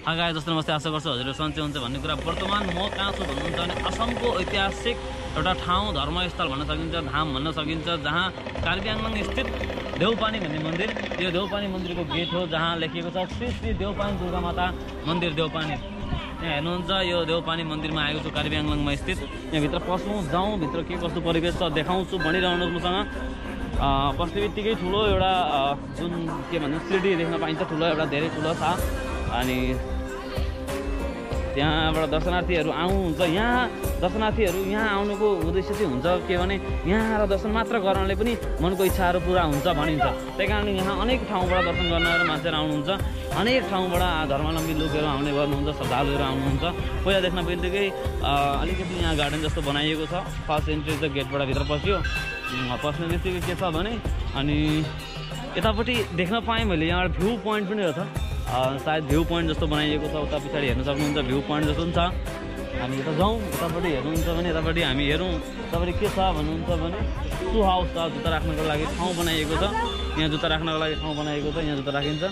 अगाडि जस्तो नमस्ते आशा गर्छु हजुरहरू सन्चै हुन्छ भन्ने कुरा वर्तमान म कहाँ छु भन्नुहुन्छ भने असमको ऐतिहासिक एउटा ठाउँ धर्मस्थल भन्न सकिन्छ धाम भन्न सकिन्छ जहाँ कार्बी आङ्लाङ स्थित देउपानी भन्ने मन्दिर यो देउपानी मन्दिरको गेट हो जहाँ लेखिएको छ श्री श्री देउपानी दुर्गा माता मन्दिर देउपानी। यहाँ हेर्नुहुन्छ यो देउपानी मन्दिरमा आएको छु कार्बी आङ्लाङमा स्थित यहाँभित्र पस्नु जाउँ भित्र के कस्तो परिवेश छ देखाउँछु भनिरहनुहोस् मसँग। पस्ने बित्तिकै ठुलो एउटा जुन के भन्नु सिडी देख्न पाइन्छ ठुलो एउटा धेरै ठुलो छ। अनि त्यहाँबाट दर्शनार्थीहरू आउनुहुन्छ। यहाँ दर्शनार्थीहरू यहाँ आउनुको उद्देश्य चाहिँ हुन्छ के भने यहाँ आएर दर्शन मात्र गर्नाले पनि मनको इच्छाहरू पुरा हुन्छ भनिन्छ। त्यही कारणले यहाँ अनेक ठाउँबाट दर्शन गर्नहरू मान्छेहरू आउनुहुन्छ। अनेक ठाउँबाट धर्मावलम्बी लोकहरू आउने गर्नुहुन्छ श्रद्धालुहरू आउनुहुन्छ। पहिला देख्न बित्तिकै अलिकति यहाँ गार्डन जस्तो बनाइएको छ। फर्स्ट इन्ट्री चाहिँ गेटबाट भित्र पस्यो। पस्ने बित्तिकै के छ भने अनि यतापट्टि देख्न पाएँ मैले। यहाँ एउटा भ्यू पोइन्ट पनि रहेछ। सायद भ्यू पोइन्ट जस्तो बनाइएको छ उता पछाडि हेर्न सक्नुहुन्छ भ्यू पोइन्ट जस्तो पनि छ। हामी यता जाउँ यतापट्टि हेर्नुहुन्छ भने यतापट्टि हामी हेरौँ। यतापट्टि के छ भन्नुहुन्छ भने सु हाउस छ जुत्ता राख्नको लागि ठाउँ बनाइएको छ। यहाँ जुत्ता राख्नको लागि ठाउँ बनाइएको छ यहाँ जुत्ता राखिन्छ।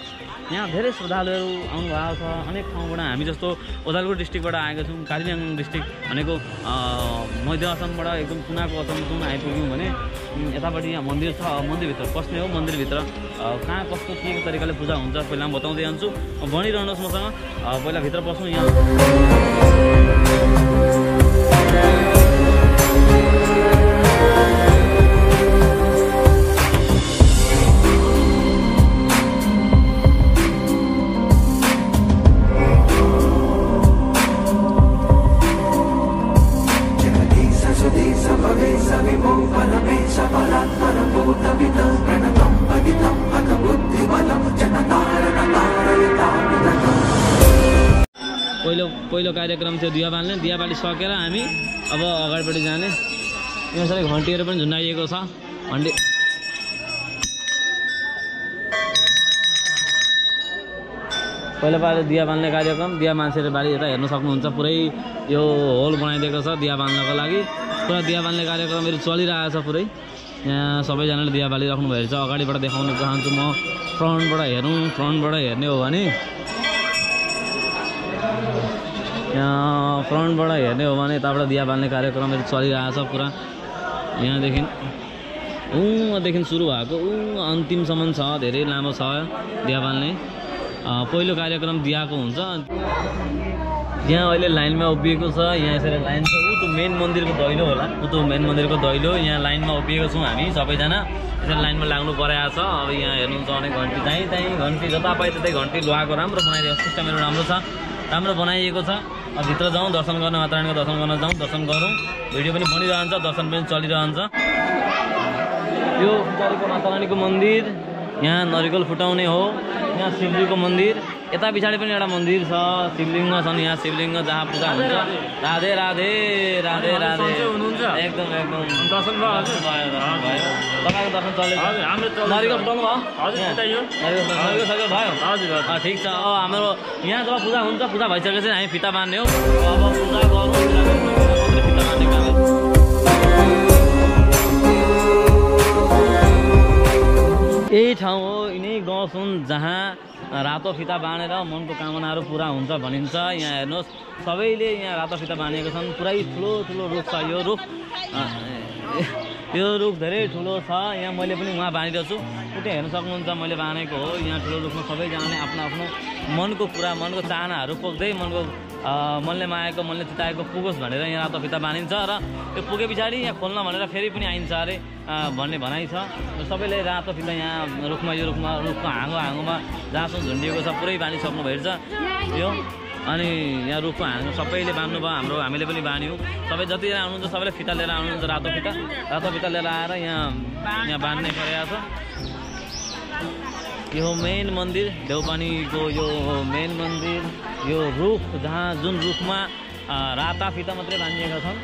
यहाँ धेरै श्रद्धालुहरू आउनुभएको छ। अनेक ठाउँबाट हामी जस्तो ओदालगुडी डिस्ट्रिक्टबाट आएका छौँ आङ्लाङ डिस्ट्रिक्ट भनेको मध्य असमबाट एकदम कुनाको असमसम्म आइपुग्यौँ भने यतापट्टि यहाँ मन्दिर छ मन्दिरभित्र पस्ने हो मन्दिरभित्र। कहाँ कस्तो के तरिकाले पूजा हुन्छ पहिला पनि बताउँदै जान्छु। भनिरहनुहोस् मसँग। पहिला भित्र पस्नु यहाँ। पहिलो कार्यक्रम थियो दिया बाल्ने दिया बालिसकेर हामी अब अगाडिपट्टि जाने। यहाँ सबै घन्टीहरू पनि झुन्डाइएको छ। घन्टी पहिलो पालो दिया बाल्ने कार्यक्रम दिया मान्छेले बाली यता हेर्न सक्नुहुन्छ। पुरै यो होल बनाइदिएको छ दिया बाल्नको लागि। पुरा दिया बाल्ने कार्यक्रमहरू चलिरहेको छ पुरै। यहाँ सबैजनाले दिया बालिराख्नु भएको छ अगाडिबाट देखाउन चाहन्छु म। फ्रन्टबाट हेरौँ फ्रन्टबाट हेर्ने हो भने फ्रन्टबाट हेर्ने हो भने यताबाट दिया बाल्ने कार्यक्रमहरू चलिरहेको छ पुरा। यहाँदेखि ऊदेखि सुरु भएको ऊ अन्तिमसम्म छ धेरै लामो छ दिया बाल्ने। पहिलो कार्यक्रम दियाको हुन्छ। यहाँ अहिले लाइनमा उभिएको छ यहाँ यसरी लाइन छ। ऊ त्यो मेन मन्दिरको दैलो होला। ऊ त्यो मेन मन्दिरको दैलो। यहाँ लाइनमा उभिएको छौँ हामी सबैजना। यसरी लाइनमा लाग्नु परेको छ। अब यहाँ हेर्नुहुन्छ भने घन्टी दाहीँ दाहीँ घन्टी जता पाए त्यतै घन्टी लगाएको राम्रो बनाइदिएको सिस्टमहरू राम्रो छ। राम्रो बनाइएको छ। भित्र जाउँ दर्शन गर्न मातारानीको दर्शन गर्न जाउँ दर्शन गरौँ। भिडियो पनि बनिरहन्छ दर्शन पनि चलिरहन्छ। यो मातारानीको मन्दिर यहाँ नरिकल फुटाउने हो यहाँ शिवजीको मन्दिर। यता पछाडि पनि एउटा मन्दिर छ शिवलिङ्ग छन् यहाँ शिवलिङ्ग जहाँ पूजा हुन्छ। राधे राधे। राधे राधे हुनुहुन्छ? एकदम एकदम। दर्शन भयो? भयो तपाईँको दर्शन। नरिकल ठिक छ। अब हाम्रो यहाँ जब पूजा हुन्छ पूजा भइसकेपछि हामी फिता बाँध्ने हो। अब पूजा गरौँ यही ठाउँ हो यिनै गाउँ हुन् जहाँ रातो फिता बाँधेर मनको कामनाहरू पुरा हुन्छ भनिन्छ। यहाँ हेर्नुहोस् सबैले यहाँ रातो फिता बाँधेको छन्। पुरै ठुलो ठुलो रुख छ यो रुख। यो रुख धेरै ठुलो छ। यहाँ मैले पनि उहाँ बाँधिरहेको छु। उतै हेर्न सक्नुहुन्छ मैले बाँधेको हो। यहाँ ठुलो रुखमा सबैजनाले आफ्नो आफ्नो मनको कुरा मनको चाहनाहरू पोख्दै मनको मनले मागेको मनले चिताएको पुगोस् भनेर यहाँ रातो फिता बाँधिन्छ र त्यो पुगे पछाडि यहाँ खोल्न भनेर फेरि पनि आइन्छ अरे भन्ने भनाइ छ। सबैले रातो फिता यहाँ रुखमा यो रुखमा रुखको हाँगो हाँगोमा जहाँसम्म झुन्डिएको छ पुरै बाँधिसक्नु भएको छ यो अनि यहाँ रुखको हाँगो सबैले बाँध्नु भयो हाम्रो हामीले पनि बाँध्यौँ। सबै जतिजना आउनुहुन्छ सबैले फिता लिएर आउनुहुन्छ रातो फिता। रातो फिता लिएर आएर यहाँ यहाँ बाँध्ने गरेको छ। यो मेन मन्दिर देउपानीको यो मेन मन्दिर यो रुख जहाँ जुन रुखमा राता फिता मात्रै बाँधिएका छन्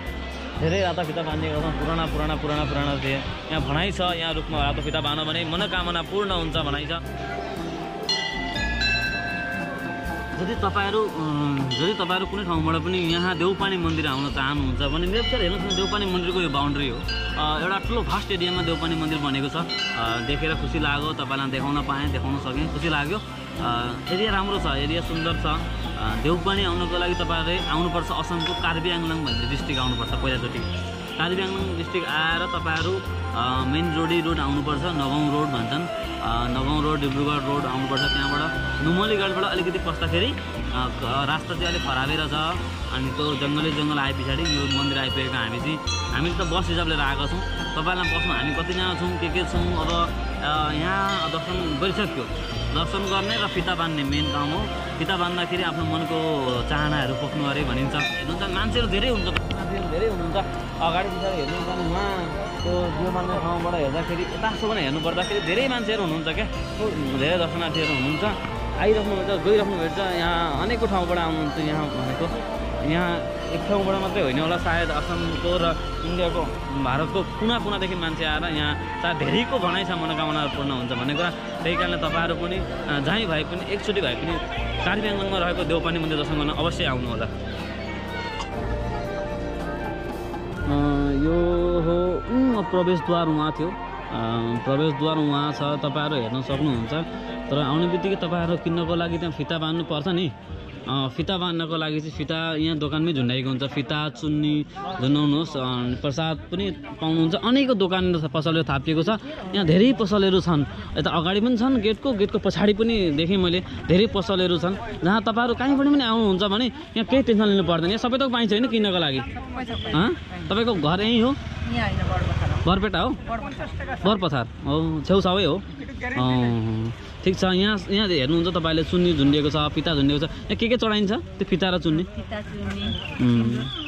धेरै राता फिता बाँधिएका छन् पुराना पुराना पुराना पुराना थिए। यहाँ भनाइ छ यहाँ रुखमा रातो फिता बाँध्यो भने मनोकामना पूर्ण हुन्छ भनाइ छ। यदि तपाईँहरू यदि तपाईँहरू कुनै ठाउँबाट पनि यहाँ देउपानी मन्दिर आउन चाहनुहुन्छ भने लेप्चर हेर्नुहोस् न देउपानी मन्दिरको यो बााउन्ड्री हो। एउटा ठुलो फास्ट एरियामा देउपानी मन्दिर बनेको छ। देखेर खुसी लाग्यो तपाईँलाई देखाउन पाएँ देखाउन सकेँ खुसी लाग्यो। एरिया राम्रो छ एरिया सुन्दर छ। देउपानी आउनको लागि तपाईँहरूले आउनुपर्छ असमको कार्बी आङ्लाङ भन्ने डिस्ट्रिक्ट आउनुपर्छ पहिलाचोटि। कार्बी आङ्लाङ डिस्ट्रिक्ट आएर तपाईँहरू मेन रोडी रोड आउनुपर्छ नगाउँ रोड भन्छन्। नगाउँ रोड डिब्रुगढ रोड आउनुपर्छ त्यहाँबाट। नुमली गढबाट अलिकति पस्दाखेरि रास्ता चाहिँ अलिक खराबेर छ अनि त्यो जङ्गलै जङ्गल आए पछाडि यो मन्दिर आइपुगेको हामी चाहिँ हामीले त बस लिएर आएको छौँ। तपाईँलाई बसमा हामी कतिजना छौँ के के छौँ अब यहाँ दर्शन गरिसक्यो। दर्शन गर्ने र फिता बान्ने मेन काम हो। फिता बान्दाखेरि आफ्नो मनको चाहनाहरू पोख्नु अरे भनिन्छ। हेर्नुहुन्छ मान्छेहरू धेरै हुन्छ। मान्छेहरू धेरै हुनुहुन्छ। अगाडि पछाडि हेर्नुहुन्छ उहाँ त्यो जिउ मान्ने ठाउँबाट हेर्दाखेरि यतासो पनि हेर्नु पर्दाखेरि धेरै मान्छेहरू हुनुहुन्छ क्या। धेरै दर्शनार्थीहरू हुनुहुन्छ। आइराख्नुहुन्छ गइराख्नुहुन्छ यहाँ अनेकौँ ठाउँबाट आउनुहुन्छ यहाँ भनेको। यहाँ एक ठाउँबाट मात्रै होइन होला सायद असमको र इन्डियाको भारतको कुना कुनादेखि मान्छे आएर यहाँ सायद धेरैको भनाइ छ मनोकामना पूर्ण हुन्छ भन्ने कुरा। त्यही कारणले तपाईँहरू पनि जहीँ भए पनि एकचोटि भए पनि कार्बी आङ्लाङमा रहेको देउपानी मन्दिर दर्शन गर्न अवश्य आउनु होला। यो हो प्रवेशद्वार उहाँ थियो। प्रवेशद्वार उहाँ छ तपाईँहरू हेर्न सक्नुहुन्छ। तर आउने बित्तिकै तपाईँहरू किन्नको लागि त्यहाँ फिता बाँध्नु पर्छ नि फिता बाँध्नको लागि चाहिँ फिता यहाँ दोकानमै झुन्डाएको हुन्छ। फिता चुन्नी झुन्डाउनुहोस्। प्रसाद पनि पाउनुहुन्छ। अनेकौँ दोकान पसलहरू थापिएको छ। यहाँ धेरै पसलहरू छन्। यता अगाडि पनि छन् गेटको। गेटको पछाडि पनि देखेँ मैले। धेरै पसलहरू छन्। जहाँ तपाईँहरू कहीँबाट पनि आउनुहुन्छ भने यहाँ केही टेन्सन लिनु पर्दैन। यहाँ सबै थोक पाइन्छ होइन किन्नको लागि? तपाईँको घर यहीँ हो। बरपेटा हो? बरपथार हो छेउछाउै हो। ठिक छ यहाँ यहाँ हेर्नुहुन्छ तपाईँले चुन्नी झुन्डिएको छ फिता झुन्डिएको छ। यहाँ के के चढाइन्छ? त्यो फिता र चुन्नी।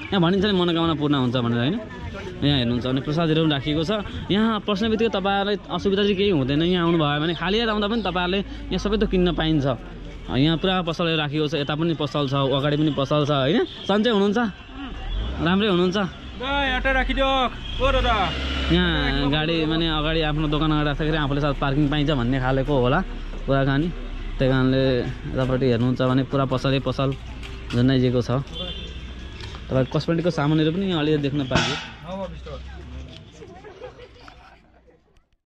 यहाँ भनिन्छ नि मनोकामना पूर्ण हुन्छ भनेर होइन? यहाँ हेर्नुहुन्छ भने प्रसादहरू पनि राखिएको छ। यहाँ पस्ने बित्तिकै तपाईँहरूलाई असुविधा चाहिँ केही हुँदैन। यहाँ आउनुभयो भने खाली हात आउँदा पनि तपाईँहरूले यहाँ सबै त किन्न पाइन्छ। यहाँ पुरा पसलहरू राखिएको छ यता पनि पसल छ अगाडि पनि पसल छ होइन? सन्चै हुनुहुन्छ? राम्रै हुनुहुन्छ? यहाँ गाडी माने अगाडि आफ्नो दोकान अगाडि राख्दाखेरि आफूले साथ पार्किङ पाइन्छ भन्ने खालेको होला कुराकानी। त्यही कारणले यतापट्टि हेर्नुहुन्छ भने पुरा पसलै पसल झन्डाइदिएको छ। तपाईँ कस्मेटिकको सामानहरू पनि यहाँ अलिअलि देख्न पाइयो